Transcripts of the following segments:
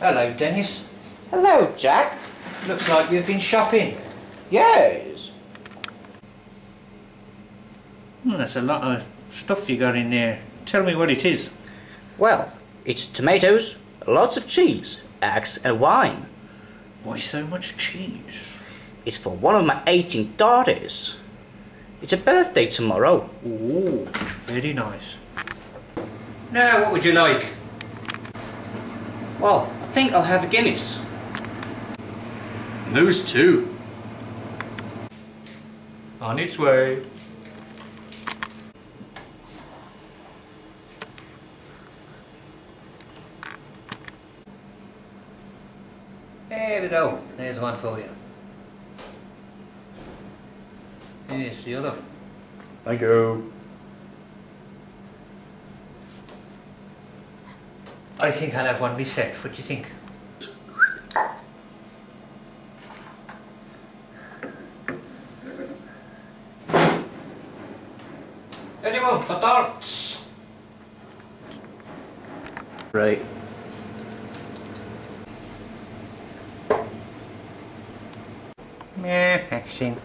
Hello, Dennis. Hello, Jack. Looks like you've been shopping. Yes. Hmm, that's a lot of stuff you got in there. Tell me what it is. Well, it's tomatoes, lots of cheese, eggs, and wine. Why so much cheese? It's for one of my 18 daughters. It's a birthday tomorrow. Ooh, very nice. Now, what would you like? Well, I think I'll have a Guinness. Those two. On its way. There we go. There's one for you. Here's the other. Thank you. I think I'll have one myself. What do you think? Anyone for darts? Right. Yeah, action.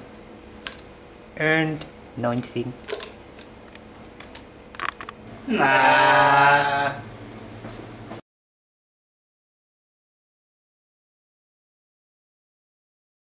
Earned nothing. Nah.